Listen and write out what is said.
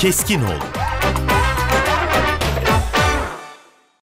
Keskinoğlu.